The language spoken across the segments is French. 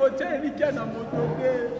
kotia elikya na moto te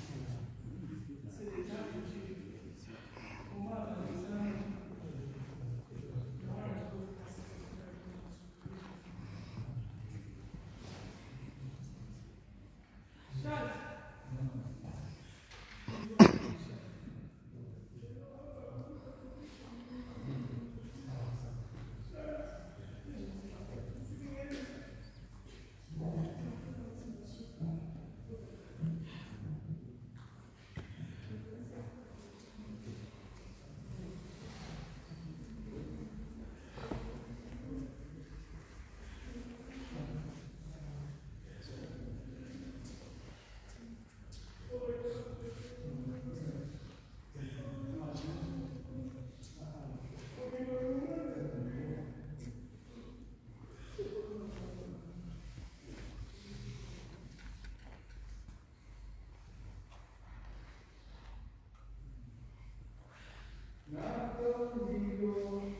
Lord.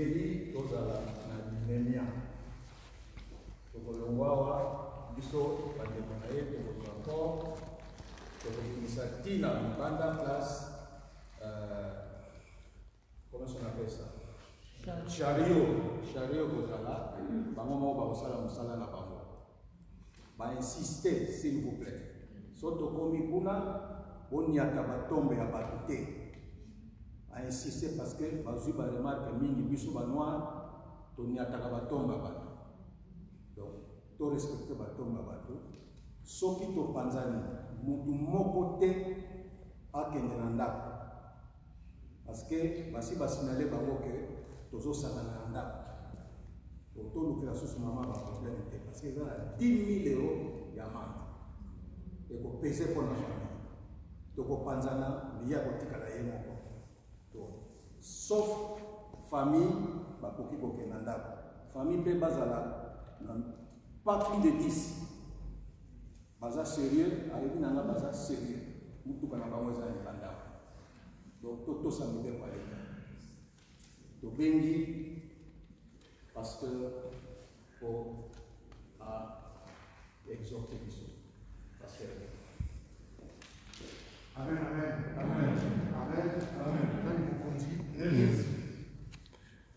Esengeli tozala na limemia tokolongwawa biso bandeko na ye tokozwa port tokobimisa ntina libanda place comment on appelle ça? Chariot. Chariot. Kozala bango moko bakosala mosala na bango. Bainsiste s'il vous plaît. So tokomi kuna boniata batombe ya bato te ainsiste parce que bazwi baremarke mingi biso banoir toniataka batomba bato. Donc torespecte batomba bato. Soki topanzani mutu moko te akende na ndako. Parce que basi basinale bango ke tozosangana na ndako. Donc tolukela susu mama baproblème te parce que eza na 10 000 euro ya mante ekopese mpo na famille. Tokopanzana liya kotikala ye moko sauf famille bakoki kokenda ndako. Famille mpe bazala na pas plus de 10 baza sérieux ayebi nanga baza sérieux. Mutuka na bango eza na libandako donc totosa mibeko ya leta. Tobengi pasteur mpo aexhorte biso. Pasteur. Amen, amen, amen,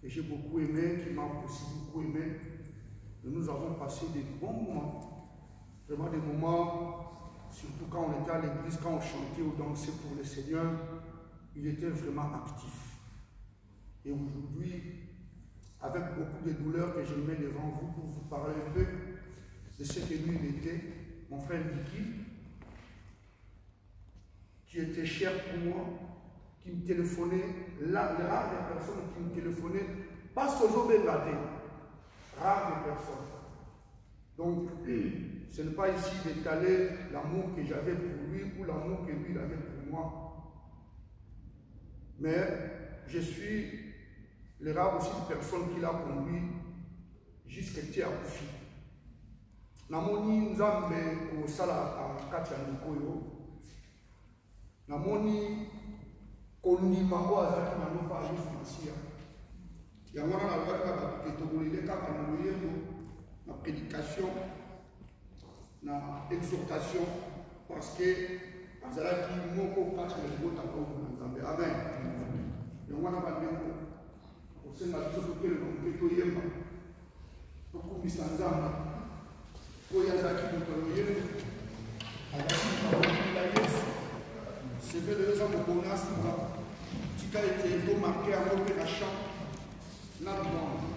que j'ai beaucoup aimé qui m'a aussi beaucoup aimé. Nous avons passé des bons moments. Vraiment des moments surtout quand on était à l'église quand on chantait ou dansait pour le Seigneur il était vraiment actif. Et aujourd'hui avec beaucoup de douleur que je mets devant vous pour vous parler un peu de ce que lui il était mon frère Vicky qui était cher pour moi, qui me téléphonait, là, rares personnes qui me téléphonaient, pas Sozo Bengate, rares des personnes. Donc, ce n'est pas ici d'étaler l'amour que j'avais pour lui ou l'amour que lui avait pour moi. Mais je suis le rare aussi de personnes qui l'a conduit jusqu'à Tiaoufi. namoni nzambe kosala kati ya ndeko oyo namoni kondima oyo azalaki na lopa ya yesu masiya. Yango wana nalobaki kaka bato tongolele kaka na loyembo na prédication na exhortation parce que azalaki moko kati ya libota oyo na nzambe. Amen. Yango wana bandeko kosenga biso totelema mpe toyemba tokumbisa nzambe. Oyo azalaki moto ya loyembo azalaki na seve lelo eza mokolo na nsima tika ete tomarke yango mpe na champ na louange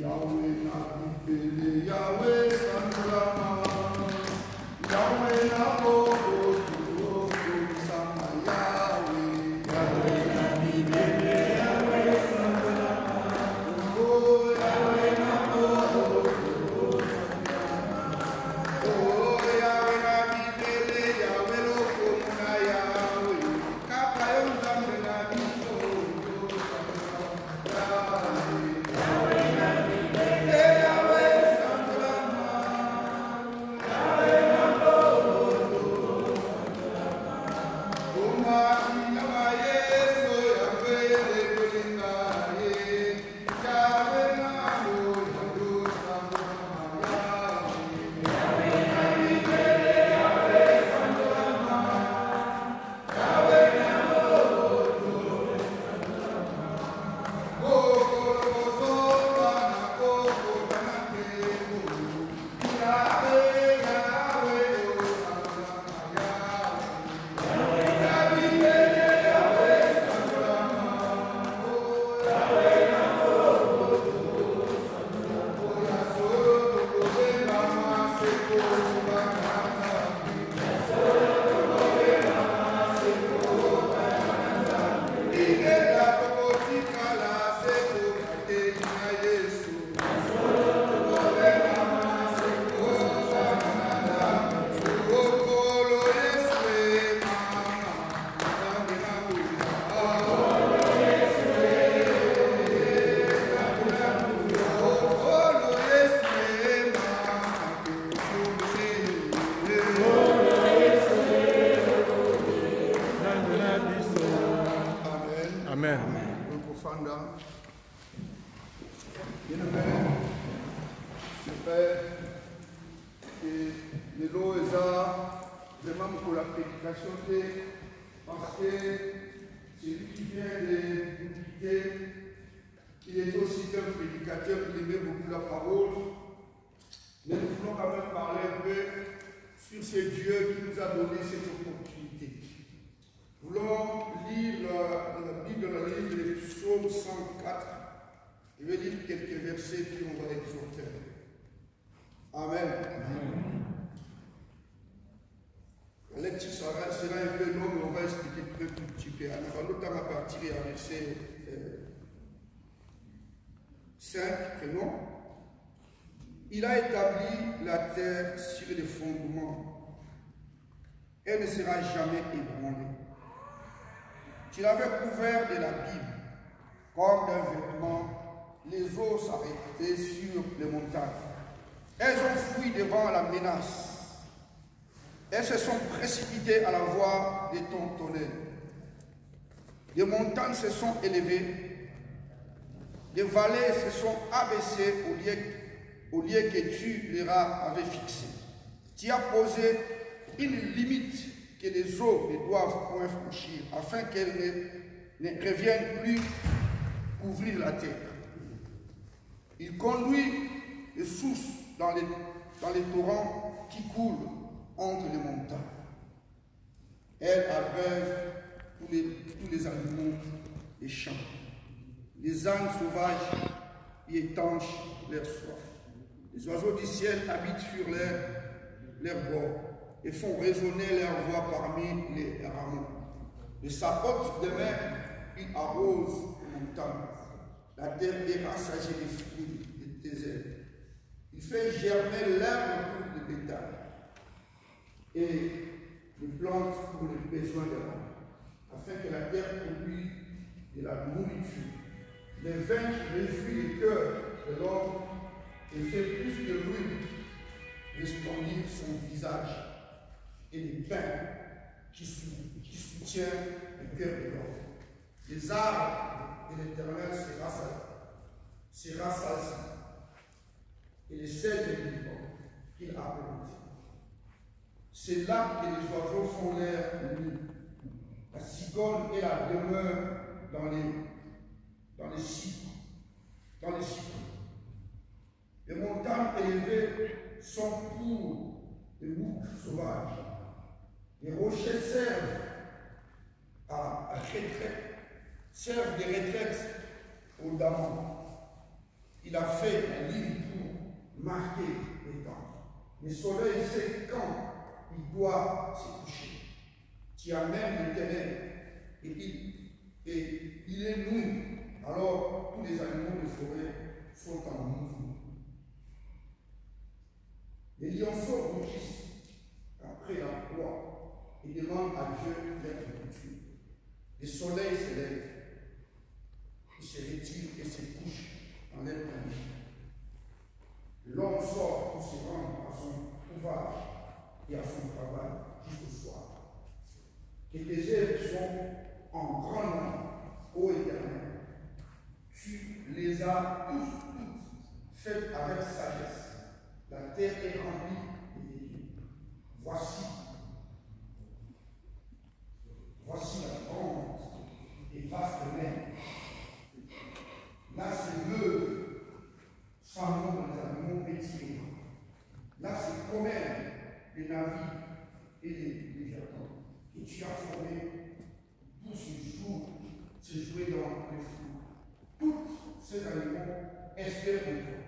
yawe na bibele yawe Bien-aimé, je Père, et lots et vraiment pour la prédication, parce que c'est lui qui vient de nous quitter, il est aussi un prédicateur, il aimait beaucoup la parole. Mais nous voulons quand même parler un peu sur ce Dieu qui nous a donné cette opportunité. Nous voulons lire la, la Bible dans la livre de Psaume 104. Je vais lire quelques versets puis on va exhorter. Amen. La lecture sera, un peu longue, mais on va expliquer très tout peu. Alors, le temps à partir à verset euh, 5, non Il a établi la terre sur les fondements. Elle ne sera jamais ébranlée. Tu l'avais couvert de la Bible, comme d'un vêtement, les eaux s'arrêtaient sur les montagnes. Elles ont fui devant la menace. Elles se sont précipitées à la voix de ton tonnerre. Les montagnes se sont élevées. Les vallées se sont abaissées au lieu, au lieu que tu les avais fixé. Tu as posé une limite que les eaux ne doivent point franchir, afin qu'elles ne, ne reviennent plus couvrir la terre. Il conduit les sources dans les, les torrents qui coulent entre les montagnes. Elle abreuve tous les, tous les animaux des champs. Les ânes sauvages y étanchent leur soif. Les oiseaux du ciel habitent sur leur, leur bord et font résonner leur voix parmi les rameaux. De sa haute demeure, il arrose les montagnes. La terre est rassagée des fruits de tes ailes. Il fait germer l'herbe pour le bétail et les plantes pour les besoins de l'homme, afin que la terre produise de la nourriture. Les vins réjouit le cœur de l'homme et fait plus de bruit resplendir son visage et les pains qui, soutiennent le cœur de l'homme. Les arbres l'éternel se rassasient et les sels de vivant qu'il a plantés. C'est là que les oiseaux font l'air nid. La cigogne est la demeure dans les, dans les cycles. Dans les cycles. Les montagnes élevées sont pour les boucs sauvages. Les rochers servent à, à servent de retraite aux dames. Il a fait la ligne pour marquer les temps. Le soleil sait quand il doit se coucher. Tu amènes le ténèbres et il, et il est nuit. Alors tous les animaux de forêt sont en mouvement. Les lionceaux rougissent après la et demandent à Dieu d'être nourriture. Le soleil se lève, se retire et se couche dans l'air L'homme sort pour se rendre à son ouvrage et à son travail jusqu'au soir. Que tes œuvres sont en grand nombre, ô éternel. Tu les as tous, toutes faites avec sagesse. La terre est remplie de. Voici, voici la grande et vaste mer. Là, c'est le sans nom des animaux retirés. Là, c'est promène les navires et les léviathans. Et tu as formé tout ce jour, se jouer dans les flots. Tous ces animaux espèrent de toi,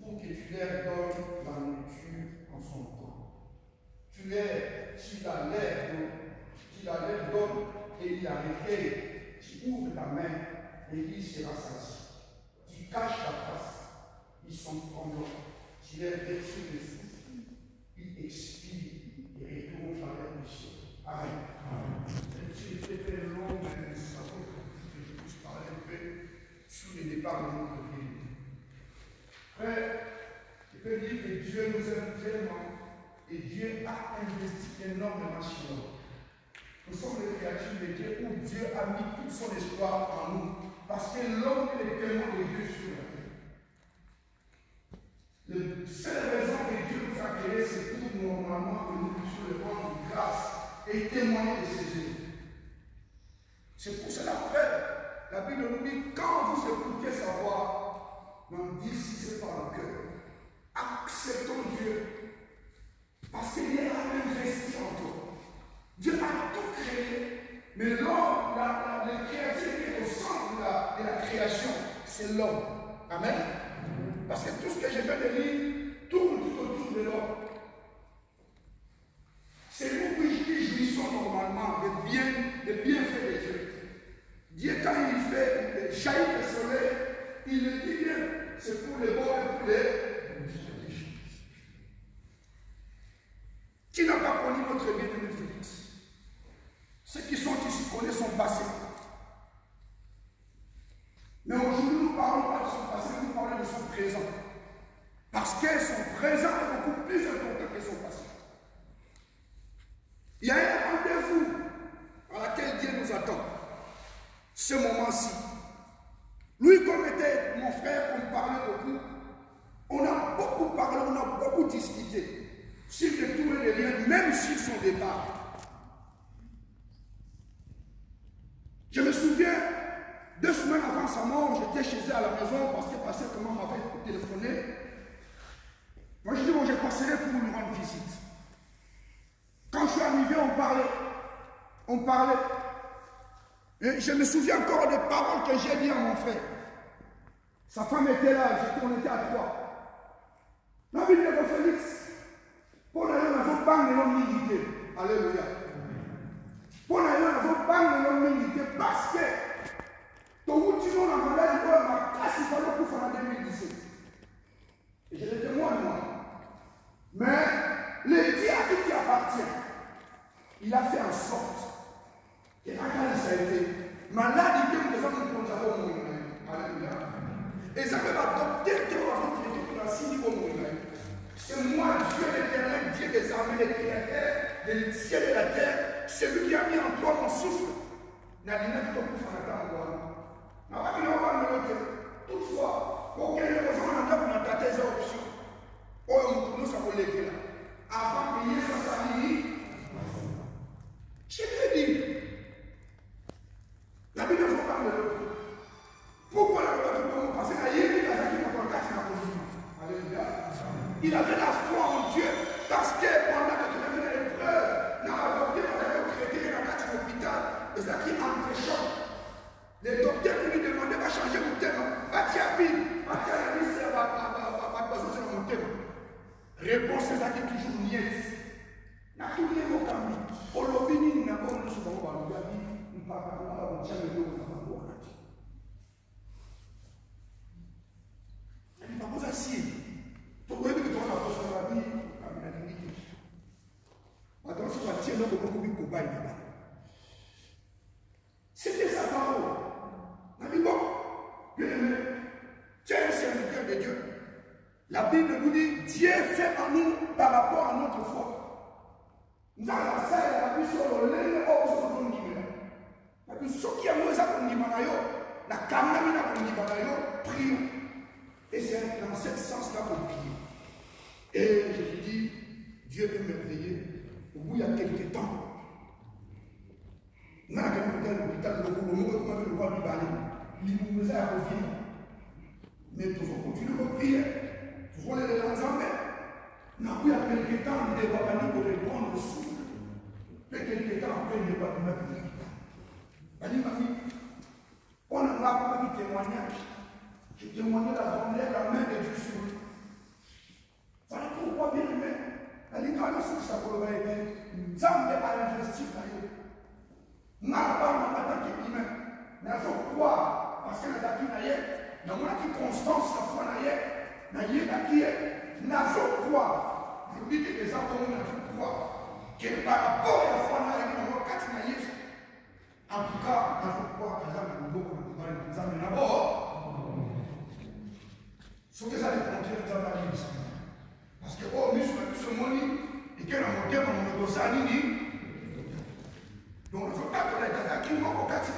pour que tu leur donnes la nourriture en son temps. Tu leur, tu la leur tu la leur donnes et il la recueille. Tu ouvres ta main il sera saisi. Tu caches ta face, ils sont tremblants. Tu leur retires les souffles il expire et retourne à la mission. Amen. J'ai été long, mais ça vaut que je puisse parler un peu sur les départs de notre vie. Frère, je peux dire que Dieu nous aime tellement et Dieu a investi énormément sur nous. Nous sommes les créatures de Dieu où Dieu a mis tout son espoir en nous. Parce que l'homme est témoin de Dieu sur la terre. La seule raison que Dieu nous a créés, c'est pour normalement que nous puissions le rendre grâce et témoigner de ses œuvres. C'est pour cela, frère, la Bible nous dit, quand vous écoutez sa voix, même dit si c'est par le cœur, acceptons Dieu. Parce qu'il est investi en toi. Dieu a tout créé, mais l'homme, la, le créatif qui est au centre de la, de la création, c'est l'homme. Amen. Parce que tout ce que je viens de lire tourne tout autour de l'homme. C'est nous qui, qui jouissons normalement des bien, des bienfaits de Dieu. Dieu, quand il fait jaillir le soleil, il le dit bien, c'est pour les bons et pour les méchants. Qui n'a pas connu notre bien-aimé Félix Ceux qui sont ici connaissent son passé. Mais aujourd'hui, nous ne parlons pas de son passé, nous parlons de son présent. Parce que son présent est beaucoup plus important que son passé. Il y a un rendez-vous à laquelle Dieu nous attend. Ce moment-ci. Lui, comme était mon frère, on parlait beaucoup. On a beaucoup parlé, on a beaucoup discuté sur le tout et les liens, même sur son départ. Je me souviens, deux semaines avant sa mort, j'étais chez elle à la maison parce que pasteur comment m'avait téléphoné. Moi, je dis, bon, je passerai pour lui rendre visite. Quand je suis arrivé, on parlait. On parlait. Et je me souviens encore des paroles que j'ai dit à mon frère. Sa femme était là, on était à trois. La Bible de Félix, pour aller dans un banc de l'homme milité. Alléluia. Pour aller dans un banc de l'homme milité, parce que il va casser il pour faire en 2017. Et je le témoigne, moi. Mais le à qui tu appartiens, il a fait en sorte que quand ça a été malade, il était nous au monde. Et ça fait adopter que vous avez signé au monde. C'est moi, Dieu l'éternel, Dieu des armées, le créateur des cieux et de la terre, celui qui a mis en toi mon souffle. N'a de tout pour faire n'a pas dit on va me Toutefois, des gens n'a pas options. Oh, nous sommes les là. Avant que Yesu s'aligne, je l'ai dit. La Bible ne parle de l'autre. Pourquoi la Bible? Ne Parce qu'il a eu la vie qui m'a Alléluia. Il avait la foi en Dieu parce que pendant que tu avais l'épreuve, n'a pas adopté dans le chrétien dans l'hôpital, et ça qui empêchait. Les docteurs qui lui demandaient va changer mon thème. Va tirer va tirer la liste, va passer sur mon thème. Réponse c'est ça qui est toujours niette. Na tout le monde comme lui. Au lobby, il n'a pas de souvent par le gars. Il ne parle pas de tient le dos, il n'a pas de Il n'a pas de assis. Pour que tu aies la la vie, comme il a dit. Attention, tu vas tirer le beaucoup de cobaye là-bas. C'était sa parole. On a dit, bon, bien aimé, tu es un serviteur de Dieu. La Bible nous dit, Dieu fait en nous par rapport à notre foi. Nous avons la salle, la vie sur le lait, oh, sur le monde. Parce que ceux qui ont ça comme dit la caméra comme dit prions. Et c'est dans ce sens-là qu'on prie. Et je vous dis, Dieu est merveilleux. Au bout, il y a quelques temps, naka kuta l'hôpital de Kolomo, comme avait le roi du Bali, il nous a revenus. Mais il faut continuer à prier. Il faut aller dans l'ensemble. N'a plus à quelque temps, nous répondre le souffle. Mais quelque temps après, il ne va pas nous mettre Bali m'a dit, on n'a pas de témoignage. Je témoignais la journée, la main de Dieu sur. Voilà pourquoi bien aimé. alingi anasukisa koloba ye me nzambe ainvestir na ye nga na bana atanke humain nazokwaa parce nazalaki na ye namonaki constance ya foi na ye nayebaki ye nazokwaa ebi te eza bongo nazokwaa ke paraport ya foi na yangi nango kati na yesu en tout cas nazokwaa aza na loboko na mobali na nzambe na bo soki eza le contraire nzambe alibisa parce que oyo miso na biso moni eke na motema monoko oza nini? Donc nazotatola ezalaki moko kati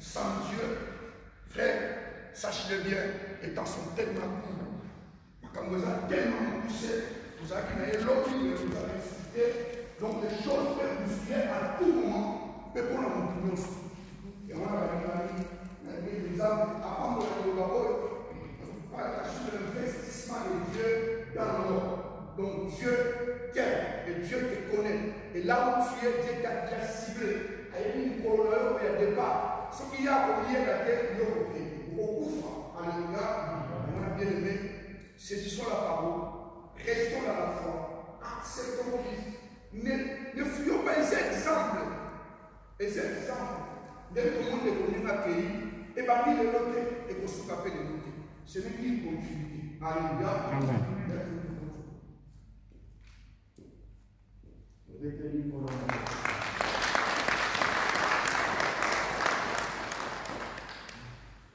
sans dieu frère sachez-le bien les temps sont tellement courts makambo eza tellement poussé tozalaki na ye lobi nous avez cité donc les choses peuvent nous suivre à tout moment mpe mpona motu nyonso yango na balingani na exemple apambola koloba oyo parla sur l'investissement de Dieu dans l'homme donc Dieu t'aime et Dieu te connaît. Et là où tu es Dieu t'a ciblé. Ayebi mikolo na yo oyo ya départ soki ya koyeba te yo koke okokufa alleluya yango na bien aimé saisissons la parole Restons dans la foi. Acceptons Christ. Ne, ne fuyons pas les exemples. Les exemples. Dès que tout le monde est connu dans le pays, et parmi les autres, et qu'on se rappelle de nous. C'est lui qui continue. Alléluia. Amen.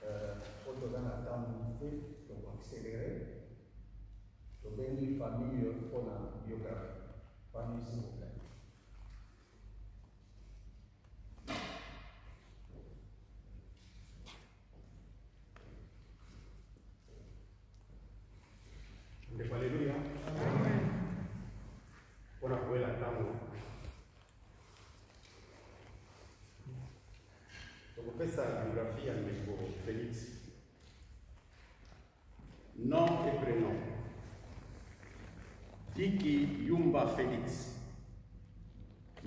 Euh, toza na temps limité tokoaccéléré tobengi famille mpona biographie famille s'il vous plaît ndeko aleluya mpona koyela ntango tokopesa biographie ya ndeko félix Félix,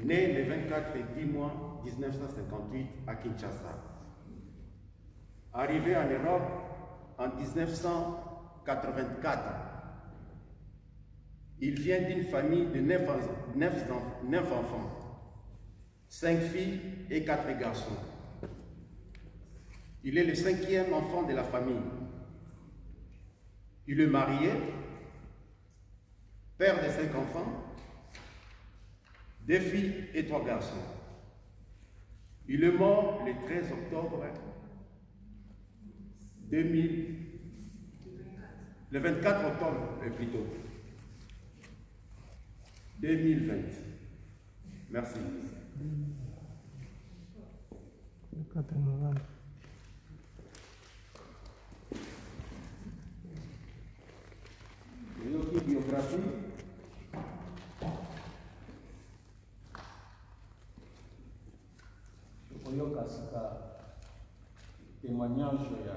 né le 24 10 mois 1958 à Kinshasa. Arrivé en Europe en 1984, il vient d'une famille de 9, enfants, 5 filles et 4 garçons. Il est le cinquième enfant de la famille. Il est marié père de cinq enfants, deux filles et trois garçons. Il est mort le 13 octobre 2000, le 24 octobre plutôt, 2020. Merci. Le 4 novembre. Témoignage ya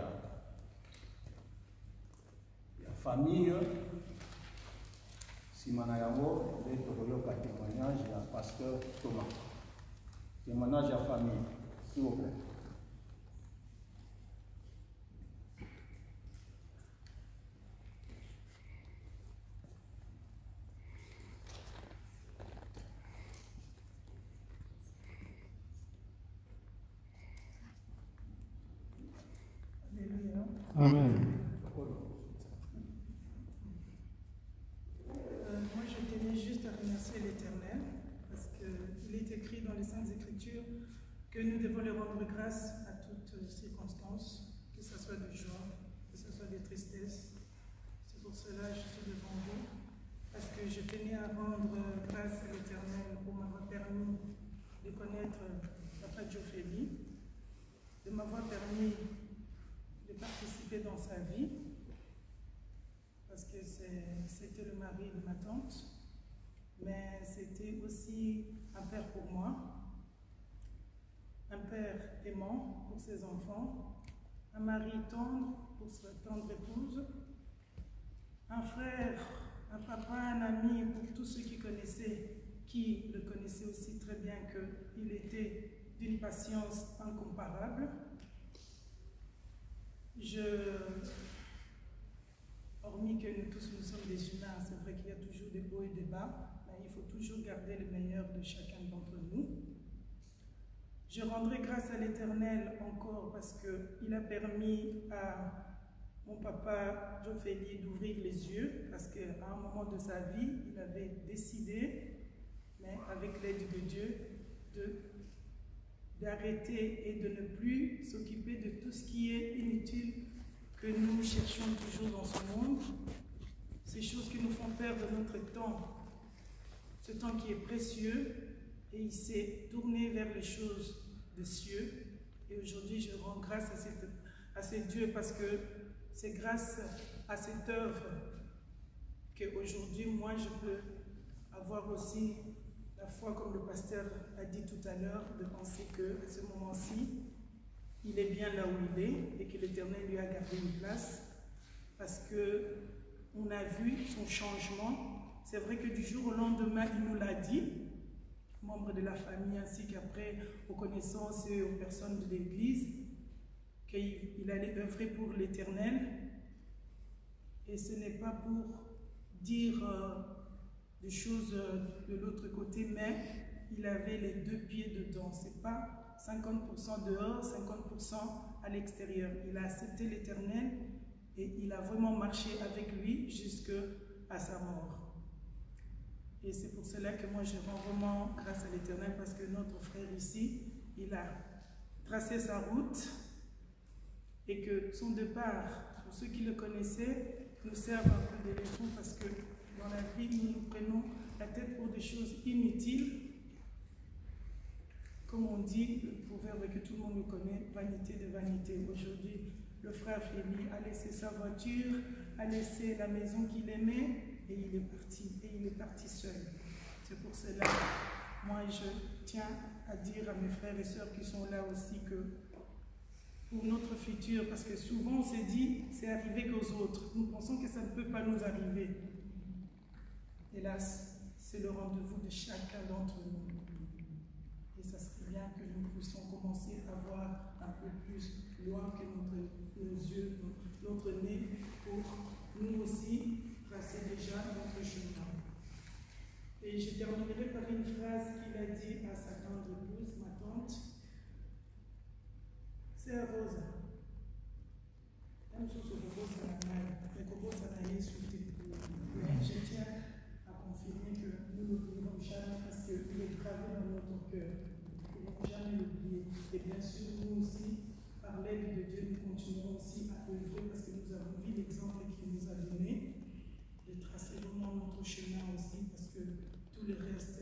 ya famille nsima na yango nde tokoyoka témoignage ya pasteur thomas témoignage ya famille s'il vous plaît grâce à toutes circonstances, que ce soit de joie, que ce soit de tristesse. C'est pour cela que je suis devant vous, parce que je tenais à rendre grâce à l'Éternel pour m'avoir permis de connaître Papa Diophélie, de m'avoir permis de participer dans sa vie, parce que c'était le mari de ma tante, mais c'était aussi un père pour moi, un père aimant pour ses enfants, un mari tendre pour sa tendre épouse, un frère, un papa, un ami pour tous ceux qui connaissaient, qui le connaissaient aussi très bien qu'il était d'une patience incomparable. Je, hormis que nous tous nous sommes des humains, c'est vrai qu'il y a toujours des hauts et des bas, mais il faut toujours garder le meilleur de chacun d'entre nous. Je rendrai grâce à l'Éternel encore parce qu'il a permis à mon papa John d'ouvrir les yeux parce qu'à un moment de sa vie, il avait décidé, mais avec l'aide de Dieu, d'arrêter et de ne plus s'occuper de tout ce qui est inutile que nous cherchons toujours dans ce monde, ces choses qui nous font perdre notre temps, ce temps qui est précieux et il s'est tourné vers les choses des cieux. Et aujourd'hui, je rends grâce à, cette, à ce Dieu parce que c'est grâce à cette œuvre qu'aujourd'hui, moi, je peux avoir aussi la foi, comme le pasteur a dit tout à l'heure, de penser que à ce moment-ci, il est bien là où il est et que l'Éternel lui a gardé une place parce que on a vu son changement. C'est vrai que du jour au lendemain, il nous l'a dit, membres de la famille, ainsi qu'après aux connaissances et aux personnes de l'Église, qu'il allait œuvrer pour l'Éternel. Et ce n'est pas pour dire euh, des choses euh, de l'autre côté, mais il avait les deux pieds dedans. C'est pas 50% dehors, 50% à l'extérieur. Il a accepté l'Éternel et il a vraiment marché avec lui jusqu'à sa mort. Et c'est pour cela que moi je rends vraiment grâce à l'Éternel parce que notre frère ici, il a tracé sa route et que son départ, pour ceux qui le connaissaient, nous serve un peu de leçon parce que dans la vie, nous nous prenons la tête pour des choses inutiles. Comme on dit, le proverbe que tout le monde connaît, vanité de vanité. Aujourd'hui, le frère Félix a laissé sa voiture, a laissé la maison qu'il aimait, et il est parti, et il est parti seul. C'est pour cela, moi je tiens à dire à mes frères et sœurs qui sont là aussi que pour notre futur, parce que souvent on s'est dit, c'est arrivé qu'aux autres. Nous pensons que ça ne peut pas nous arriver. Hélas, c'est le rendez-vous de chacun d'entre nous. Et ça serait bien que nous puissions commencer à voir un peu plus loin que notre, nos yeux, notre nez, pour nous aussi tracer déjà notre chemin. Et je terminerai par une phrase qu'il a dit à sa grande épouse, ma tante. C'est Rosa. Je tiens à confirmer que nous ne l'oublierons jamais parce qu'il est gravé dans notre cœur. Nous ne jamais l'oublier. Et bien sûr, nous aussi, par l'aide de Dieu, nous continuerons aussi à œuvrer parce que nous avons vu l'exemple qu'il nous a donné notre chemin aussi, parce que tout le reste,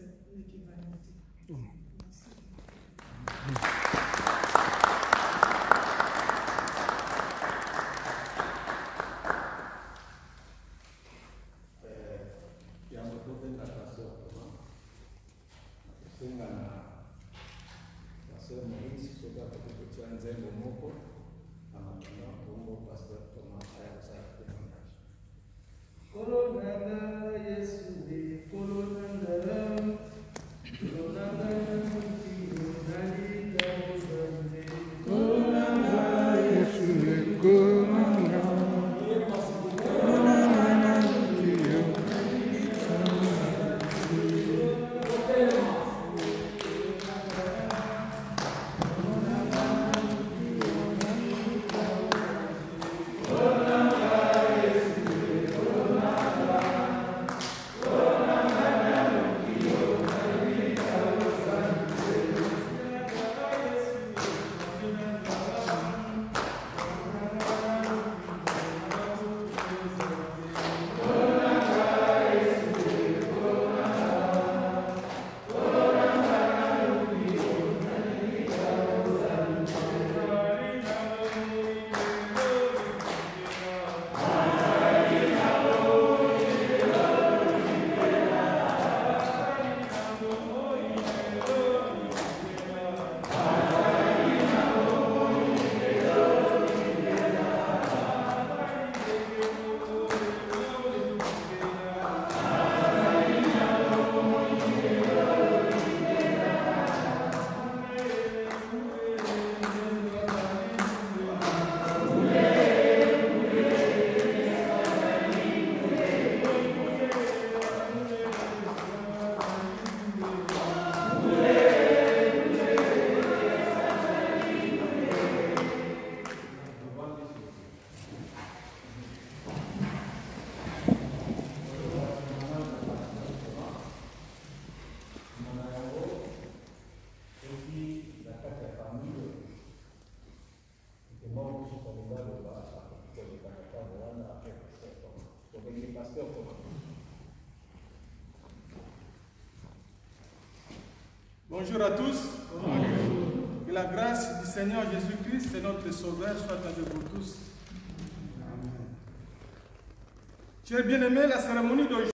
Bonjour à tous. Que la grâce du Seigneur Jésus-Christ et notre Sauveur soit avec vous tous. Chers bien-aimés, la cérémonie d'aujourd'hui